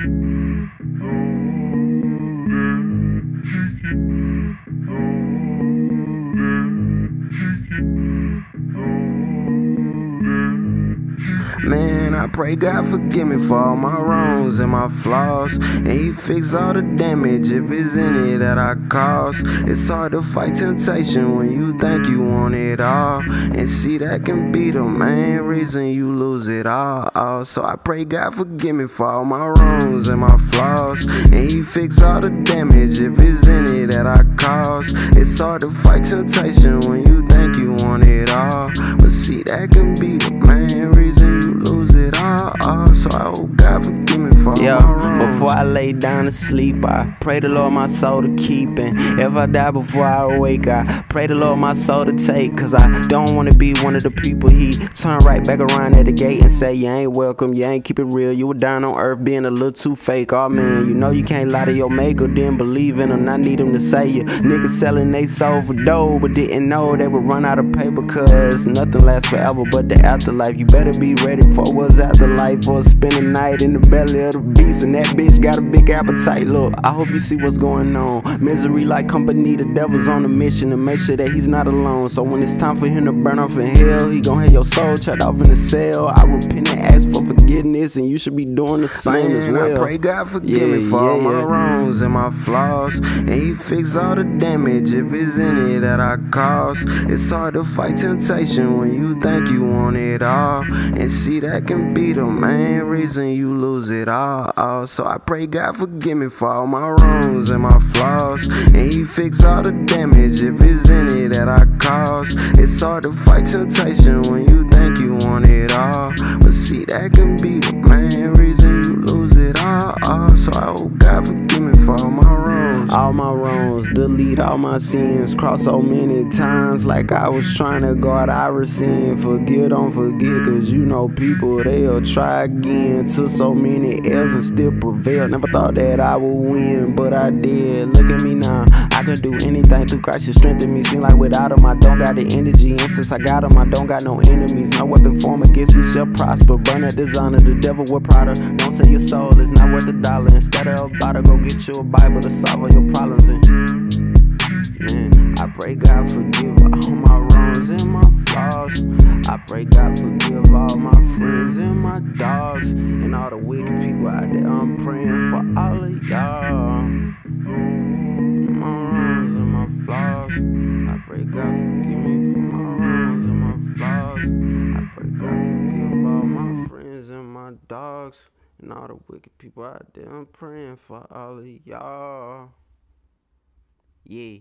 keep holding, keep holding. Man, I pray God forgive me for all my wrongs and my flaws. And He fix all the damage if it's any that I caused. It's hard to fight temptation when you think you want it all. And see, that can be the main reason you lose it all. Uh, so I pray God forgive me for all my wrongs and my flaws. And He fix all the damage if it's any that I caused. It's hard to fight temptation when you think you want it all. But see, that can be the main reason you lose it all. all. So I hope God forgive me for my before I lay down to sleep, I pray the Lord my soul to keep. And if I die before I awake, I pray the Lord my soul to take. Cause I don't wanna be one of the people he turn right back around at the gate and say, You ain't welcome, you ain't keep it real. You were down on earth being a little too fake. Oh man, you know you can't lie to your maker, then believe in him. I need him to say you. Niggas selling they soul for dough, but didn't know they would run out of paper. Cause nothing lasts forever but the afterlife. You better be ready for what's afterlife or spend a night in the belly of the beast. And that bitch got a big appetite. Look, I hope you see what's going on. Misery like company, the devil's on a mission to make sure that he's not alone. So when it's time for him to burn off in hell, he gon' have your soul shut off in the cell. I repent and ask for forgiveness, and you should be doing the same as Man, well. I pray God forgive Yeah, me for all my yeah. wrongs and my flaws. And He fix all the damage if it's any that I caused. It's hard to fight temptation when you think you want it all. And see, that can be the main reason you lose it all. all. So I pray God forgive me for all my wrongs and my flaws. And He fix all the damage if it's any that I caused. It's hard to fight temptation when you think you want it all. See, that can be the main reason you lose it all. all. So I hope God forgive me for all my wrongs. All my wrongs, delete all my sins. Cross so many times like I was trying to guard our sin. Forget, don't forget, cause you know people, they'll try again. Took so many L's and still prevail. Never thought that I would win, but I did. Look at me now, I do anything through Christ who strengthen me. Seem like without him, I don't got the energy. And since I got him, I don't got no enemies. No weapon form against me shall prosper. Burn that dishonor, the devil will Prada. Don't say your soul is not worth a dollar. Instead of a bottle, go get you a Bible to solve all your problems. And man, I pray God forgive all my wrongs and my flaws. I pray God forgive all my friends and my dogs and all the wicked people out there. I'm praying for all of y'all. God forgive me for my wrongs and my flaws. I pray God forgive all my friends and my dogs and all the wicked people out there. I'm praying for all of y'all. Yeah.